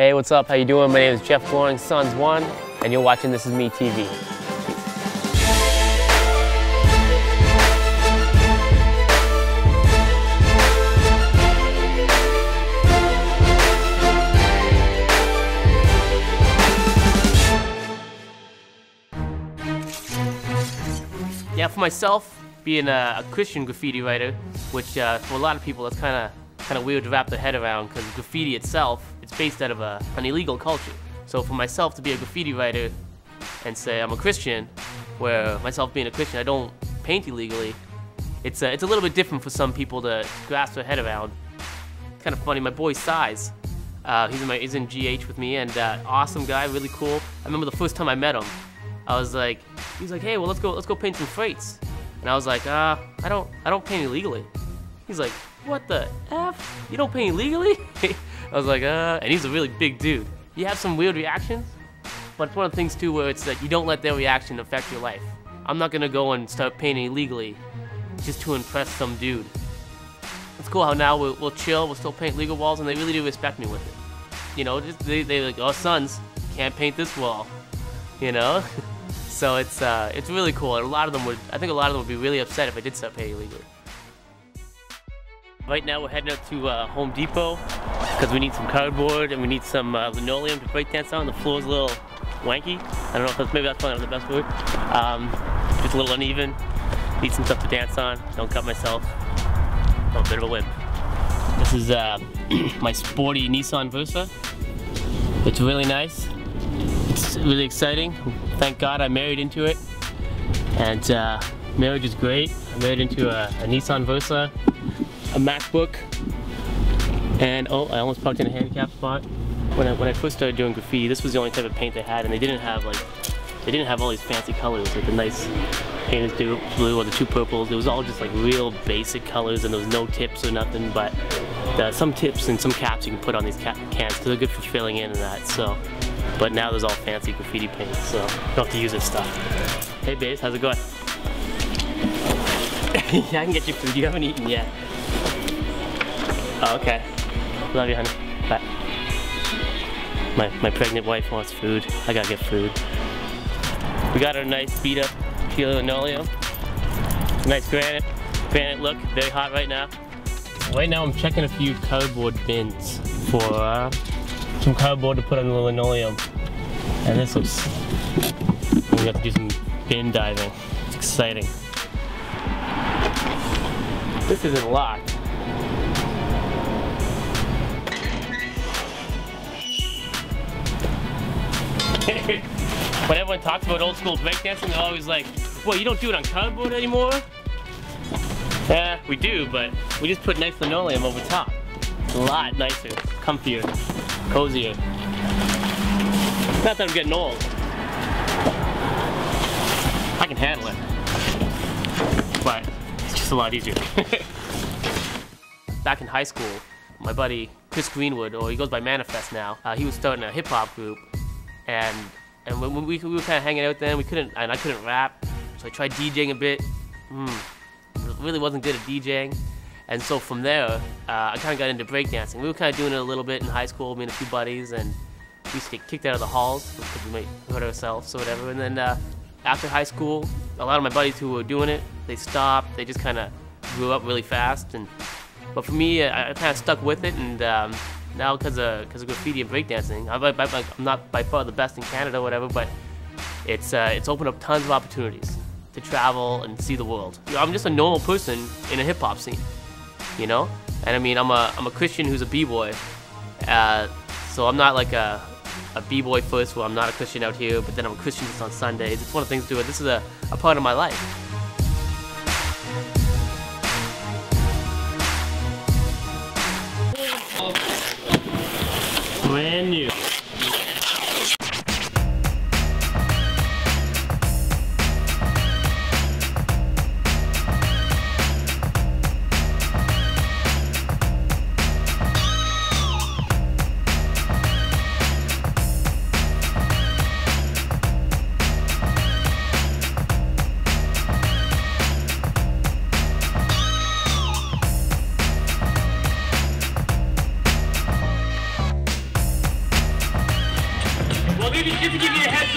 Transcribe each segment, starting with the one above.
Hey, what's up? How you doing? My name is Jeff Goring, Sons One, and you're watching This Is Me TV. Yeah, for myself, being a, Christian graffiti writer, which uh, for a lot of people that's kind of kind of weird to wrap their head around because graffiti itself, it's based out of a, an illegal culture. So for myself to be a graffiti writer and say I'm a Christian, where myself being a Christian, I don't paint illegally, it's a, it's a little bit different for some people to grasp their head around. Kind of funny, my boy Size, uh, he's, in my, he's in GH with me and uh, awesome guy, really cool. I remember the first time I met him, I was like, he's like, hey, well let's go let's go paint some freights. And I was like, uh, I don't I don't paint illegally. He's like, what the F? You don't paint illegally? I was like, uh, and he's a really big dude. You have some weird reactions, but it's one of the things too where it's that you don't let their reaction affect your life. I'm not gonna go and start painting illegally just to impress some dude. It's cool how now we'll, we'll chill, we'll still paint legal walls, and they really do respect me with it. You know, just, they, they like, oh, sons, can't paint this wall. You know? so it's uh, it's really cool, and a lot of them would, I think a lot of them would be really upset if I did start painting illegally. Right now we're heading out to uh, Home Depot because we need some cardboard and we need some uh, linoleum to break dance on. The floor's a little wanky. I don't know if that's, maybe that's probably not the best word. Um, just a little uneven. Need some stuff to dance on. Don't cut myself. I'm a bit of a wimp. This is uh, my sporty Nissan Versa. It's really nice. It's really exciting. Thank God I married into it. And uh, marriage is great. I married into a, a Nissan Versa a MacBook, and oh, I almost parked in a handicap spot. When I, when I first started doing graffiti, this was the only type of paint they had, and they didn't have like, they didn't have all these fancy colors, like the nice painted blue or the two purples. It was all just like real basic colors, and there was no tips or nothing, but uh, some tips and some caps you can put on these cans, because they're good for filling in and that, so. But now there's all fancy graffiti paint, so you don't have to use this stuff. Hey Baze, how's it going? yeah, I can get you food, you haven't eaten yet. Oh, okay. Love you, honey. Bye. My, my pregnant wife wants food. I gotta get food. We got our nice beat up peel linoleum. Nice granite, granite look. Very hot right now. Right now I'm checking a few cardboard bins for uh, some cardboard to put on the linoleum. And this looks, we have to do some bin diving. It's exciting. This isn't locked. When everyone talks about old school breakdancing, they're always like, well, you don't do it on cardboard anymore? Yeah, we do, but we just put nice linoleum over top. It's a lot nicer, comfier, cozier. Not that I'm getting old. I can handle it. But it's just a lot easier. Back in high school, my buddy Chris Greenwood, or he goes by Manifest now, uh, he was starting a hip hop group and and when we, we were kind of hanging out then, we couldn't, and I couldn't rap, so I tried DJing a bit. Mm, really wasn't good at DJing, and so from there, uh, I kind of got into breakdancing. We were kind of doing it a little bit in high school, me and a few buddies, and we used to get kicked out of the halls because we might hurt ourselves or whatever. And then uh, after high school, a lot of my buddies who were doing it, they stopped. They just kind of grew up really fast, and but for me, I, I kind of stuck with it, and um, now because of because of graffiti and breakdancing. I'm, I'm not by far the best in Canada, or whatever, but it's uh, it's opened up tons of opportunities to travel and see the world. You know, I'm just a normal person in a hip hop scene, you know. And I mean, I'm a I'm a Christian who's a b-boy, uh, so I'm not like a a b-boy first, where I'm not a Christian out here, but then I'm a Christian just on Sundays. It's one of the things to do. This is a, a part of my life. brand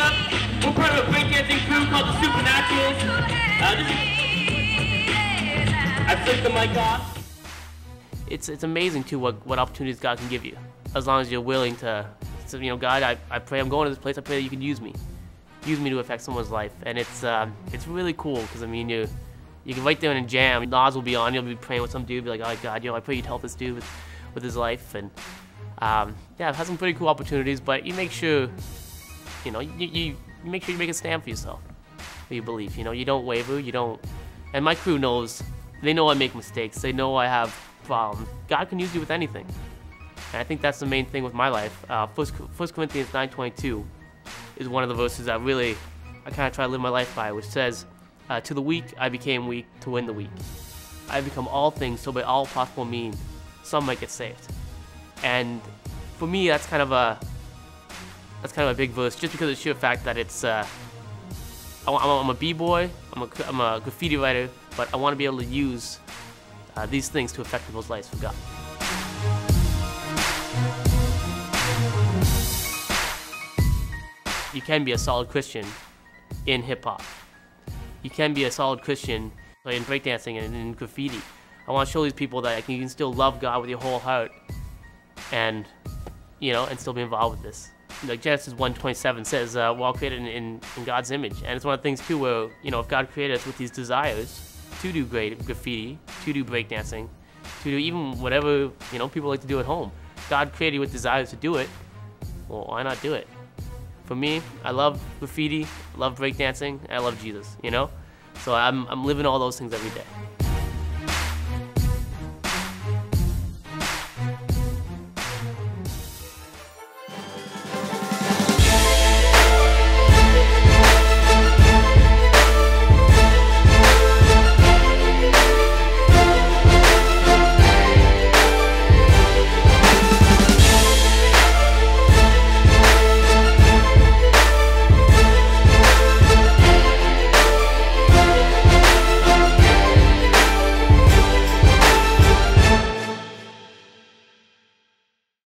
up, we're part of a breakdancing crew called the Supernaturalz. Uh, is... I flipped the mic off. It's, it's amazing too what, what opportunities God can give you, as long as you're willing to, you know, God, I, I pray I'm going to this place, I pray that you can use me. Use me to affect someone's life. And it's, um, it's really cool, because I mean, you, you can right there in a jam, Nas will be on, you'll be praying with some dude, be like, oh God, yo, I pray you'd help this dude with, with his life. And um, yeah, I've had some pretty cool opportunities, but you make sure, you know, you, you, make sure you make a stand for yourself, for your belief. You know, you don't waver, you don't, and my crew knows, they know I make mistakes, they know I have problems. God can use you with anything. And I think that's the main thing with my life. Uh, First, First Corinthians 9.22 is one of the verses that really, I kind of try to live my life by, which says, uh, to the weak, I became weak to win the weak. I become all things so by all possible means, some might get saved. And for me, that's kind of a that's kind of a big verse, just because of the sheer fact that it's uh, I'm, I'm a b-boy, I'm a, I'm a graffiti writer, but I want to be able to use uh, these things to affect people's lives for God. You can be a solid Christian in hip hop you can be a solid Christian in breakdancing and in graffiti. I want to show these people that you can still love God with your whole heart and, you know, and still be involved with this. Like Genesis 1.27 says, uh, we're all created in, in, in, God's image. And it's one of the things, too, where, you know, if God created us with these desires to do great graffiti, to do breakdancing, to do even whatever, you know, people like to do at home. God created you with desires to do it. Well, why not do it? for me, I love graffiti, I love breakdancing, I love Jesus, you know? So I'm, I'm living all those things every day.